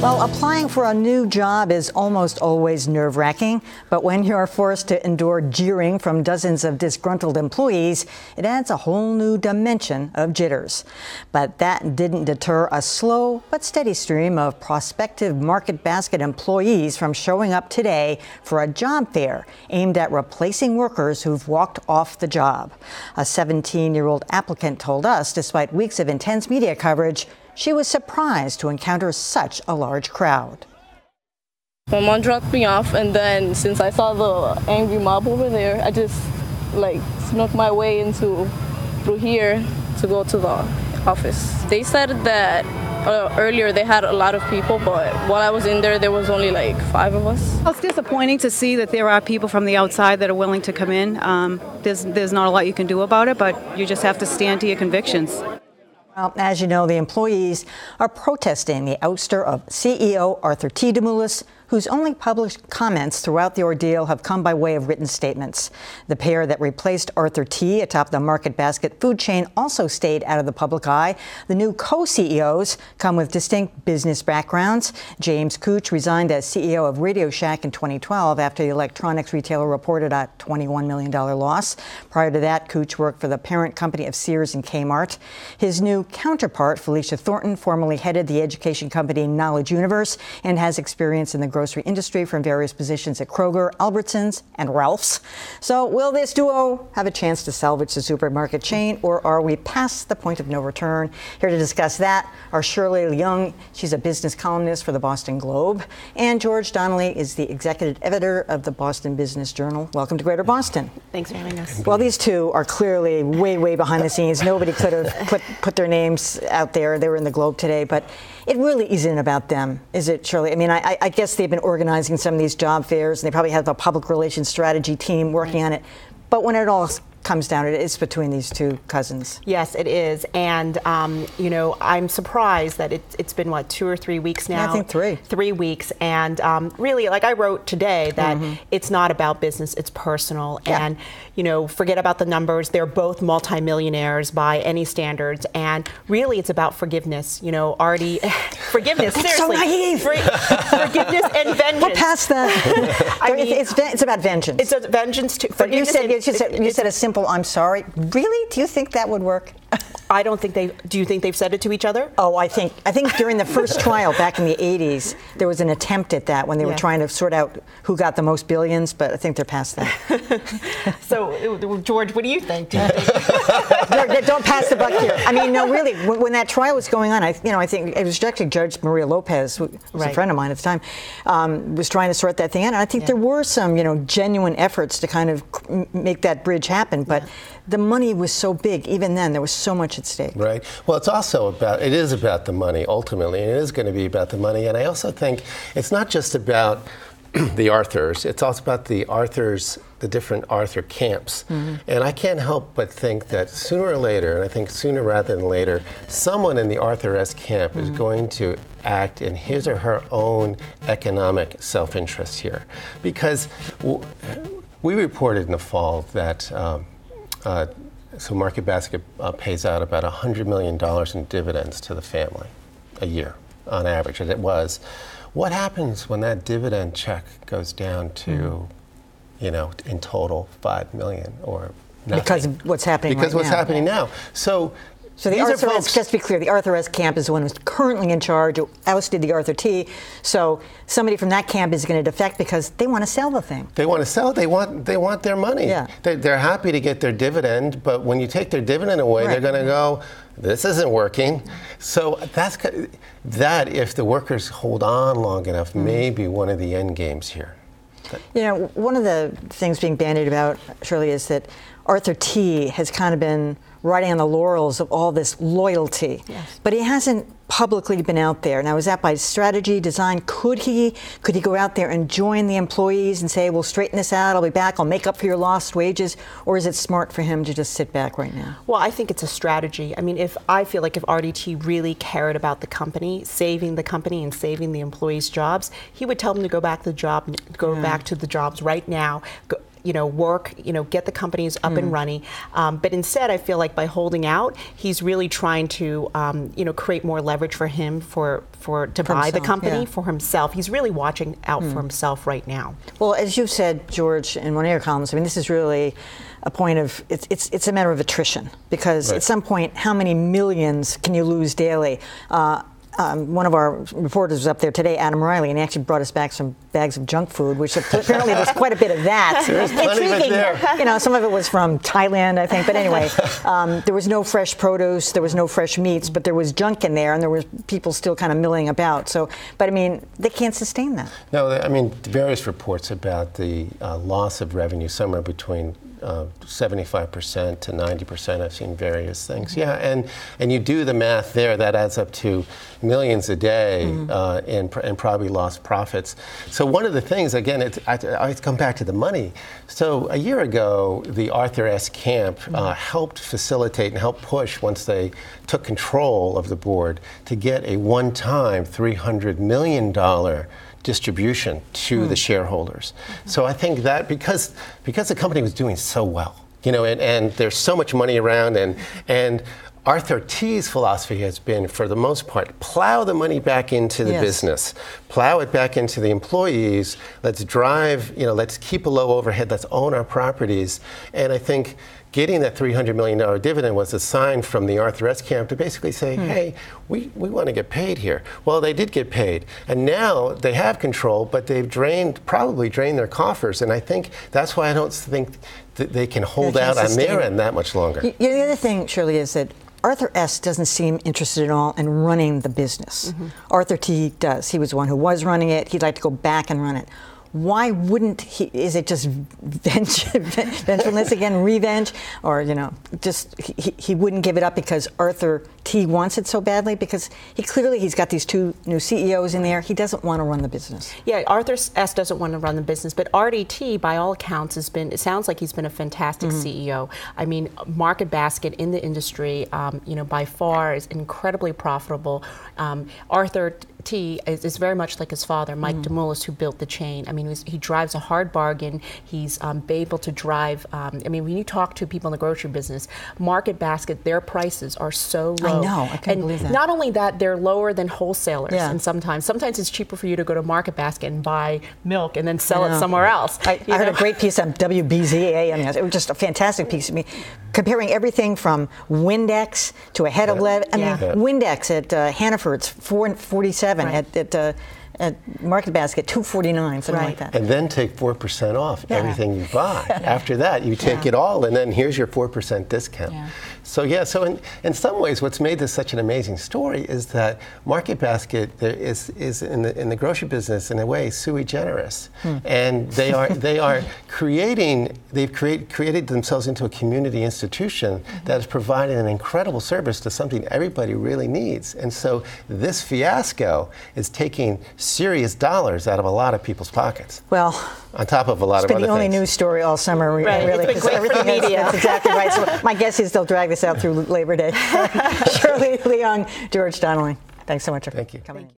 Well, applying for a new job is almost always nerve wracking, but when you're forced to endure jeering from dozens of disgruntled employees, it adds a whole new dimension of jitters. But that didn't deter a slow but steady stream of prospective Market Basket employees from showing up today for a job fair aimed at replacing workers who've walked off the job. A 17 year old applicant told us, despite weeks of intense media coverage, she was surprised to encounter such a large crowd. My mom dropped me off, and then since I saw the angry mob over there, I just like snuck my way into through here to go to the office. They said that uh, earlier they had a lot of people, but while I was in there, there was only like five of us. Well, it's disappointing to see that there are people from the outside that are willing to come in. Um, there's, there's not a lot you can do about it, but you just have to stand to your convictions. As you know, the employees are protesting the ouster of CEO Arthur T. DeMoulas whose only published comments throughout the ordeal have come by way of written statements. The pair that replaced Arthur T. atop the market basket food chain also stayed out of the public eye. The new co CEOs come with distinct business backgrounds. James Gooch resigned as CEO of Radio Shack in 2012 after the electronics retailer reported a $21 million loss. Prior to that, Gooch worked for the parent company of Sears and Kmart. His new counterpart, Felicia Thornton, formerly headed the education company Knowledge Universe and has experience in the grocery industry from various positions at Kroger, Albertsons, and Ralph's. So, will this duo have a chance to salvage the supermarket chain, or are we past the point of no return? Here to discuss that are Shirley Leung. She's a business columnist for the Boston Globe, and George Donnelly is the executive editor of the Boston Business Journal. Welcome to Greater Boston. Thanks for having us. Well, these two are clearly way, way behind the scenes. Nobody could have put, put their names out there. They were in the Globe today, but it really isn't about them, is it, Shirley? I mean, I, I guess they've been organizing some of these job fairs, and they probably have a public relations strategy team working on it. But when it all comes down to it's between these two cousins. Yes, it is. And, um, you know, I'm surprised that it, has been, what, two or three weeks now? Yeah, I think three. Three weeks. And um, really, like I wrote today, that mm-hmm. it's not about business, it's personal. Yeah. And, you know, forget about the numbers. They're both multimillionaires by any standards. And really, it's about forgiveness. You know, Artie, forgiveness, That's seriously. so naive. For, forgiveness and vengeance. We're past that. I mean, it's, it's, it's, about vengeance. It's a vengeance too. But you said, you said, you said a simple I'm sorry. Really? Do you think that would work? I don't think they. Do you think they've said it to each other? Oh, I think. I think during the first trial back in the '80s, there was an attempt at that when they yeah. were trying to sort out who got the most billions. But I think they're past that. so, uh, George, what do you think? Do you think? Don't pass the buck here. I mean, no, really. When, when, that trial was going on, I, you know, I think it was actually Judge Maria Lopez, who was right. a friend of mine at the time, um, was trying to sort that thing out. And I think yeah. there were some, you know, genuine efforts to kind of make that bridge happen. But yeah. the money was so big. Even then, there was so much at stake. Right. Well, it's also about, it is about the money ultimately, and it is going to be about the money. And I also think it's not just about the Arthurs, it's also about the Arthurs, the different Arthur camps. Mm-hmm. And I can't help but think that sooner or later, and I think sooner rather than later, someone in the Arthur S camp mm-hmm. is going to act in his or her own economic self interest here. Because w- we reported in the fall that. Um, uh, so Market Basket uh, pays out about $100 million in dividends to the family a year on average, and it was. What happens when that dividend check goes down to, mm. You know, in total five million or nothing? Because of what's happening. Because right what's now. happening now. So so the Arthur S, just to be clear, the Arthur S camp is the one who's currently in charge, ousted the Arthur T. So somebody from that camp is going to defect because they want to sell the thing. They want to sell. They want they want their money. Yeah. They, they're happy to get their dividend, but when you take their dividend away, right. they're going to go. This isn't working. So that's that. If the workers hold on long enough, mm. may be one of the end games here. You know, one of the things being bandied about, Shirley, is that Arthur T has kind of been riding on the laurels of all this loyalty. Yes. But he hasn't publicly been out there. Now, is that by strategy, design? Could he? Could he go out there and join the employees and say, "We'll straighten this out. I'll be back. I'll make up for your lost wages"? Or is it smart for him to just sit back right now? Well, I think it's a strategy. I mean, if I feel like if RDT really cared about the company, saving the company and saving the employees' jobs, he would tell them to go back to the job, go yeah. back to the jobs right now. Go, you know, work, you know, get the companies up Hmm. and running. Um, but instead, I feel like by holding out, he's really trying to, um, you know, create more leverage for him for for to buy the company yeah. Hmm. for himself. He's really watching out for himself right now. Well, as you said, George, in one of your columns, I mean, this is really a point of it's it's it's a matter of attrition because Right. at some point, how many millions can you lose daily? Uh, um, one of our reporters was up there today, Adam Riley, and he actually brought us back some bags of junk food, which apparently there's quite a bit of that. There's plenty of it there. You know, some of it was from Thailand, I think. But anyway, um, there was no fresh produce, there was no fresh meats, but there was junk in there, and there was people still kind of milling about. So, but I mean, they can't sustain that. No, I mean, various reports about the uh, loss of revenue, somewhere between uh, 75% to 90%. I've seen various things. Yeah, and, and you do the math there, that adds up to millions a day uh, in, pr- and probably lost profits. So, one of the things, again, it's, I, I come back to the money. So, a year ago, the Arthur S. Camp uh, helped facilitate and help push once they took control of the board to get a one time $300 million distribution to the hmm. shareholders. So I think that because because the company was doing so well, you know, and, and there's so much money around, and and Arthur T's philosophy has been, for the most part, plow the money back into the Yes. business, plow it back into the employees. Let's drive, you know, let's keep a low overhead. Let's own our properties. And I think getting that $300 million dividend was a sign from the Arthur S. camp to basically say, hmm. hey, we, we want to get paid here. Well, they did get paid. And now they have control, but they've drained, probably drained their coffers. And I think that's why I don't think that they can hold They can't out on their end that much longer. Y- The other thing, Shirley, is that Arthur S. doesn't seem interested at all in running the business. Mm-hmm. Arthur T. does. He was the one who was running it. He'd like to go back and run it. Why wouldn't he? Is it just venge, vengefulness again, revenge, or you know, just he, he wouldn't give it up because Arthur T. wants it so badly? Because he clearly he's got these two new CEOs in there. He doesn't want to run the business. Yeah, Arthur S doesn't want to run the business, but RDT, by all accounts, has been. It sounds like he's been a fantastic CEO. I mean, Market Basket in the industry, um, you know, by far is incredibly profitable. Um, Arthur T is, is very much like his father, Mike DeMoulas, who built the chain. I mean, he, was- he drives a hard bargain. He's um, able to drive. Um, I mean, when you talk to people in the grocery business, Market Basket, their prices are so low. I know, I couldn't and believe that. Not only that, they're lower than wholesalers. Yeah. And sometimes, sometimes it's cheaper for you to go to Market Basket and buy milk and then sell it somewhere else. I, I heard a great piece on WBZA. I mean, it was just a fantastic piece of me, comparing everything from Windex to a head of lead. I mean, Yeah. Yeah. Windex at uh, Hannaford's 447 Right. at, at, uh, at Market Basket 249, something like that. And then take 4% off Yeah. everything you buy. After that, you take Yeah. it all, and then here's your 4% discount. Yeah. So, yeah, so in, in some ways, what's made this such an amazing story is that Market Basket there is, is in, the, in the grocery business, in a way, sui generis. Hmm. And they are, they are creating, they've create, created themselves into a community institution mm-hmm. that has provided an incredible service to something everybody really needs. And so this fiasco is taking serious dollars out of a lot of people's pockets Well, on top of a lot it's of been other the only news story all summer, re- Right. really. It's been 'cause great for the everything is- media. That's exactly right. So my guess is they'll drag this out through Labor Day. Shirley Leung, George Donnelly, thanks so much for Thank you. coming.